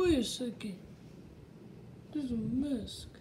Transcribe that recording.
Wait a second. There's a mask.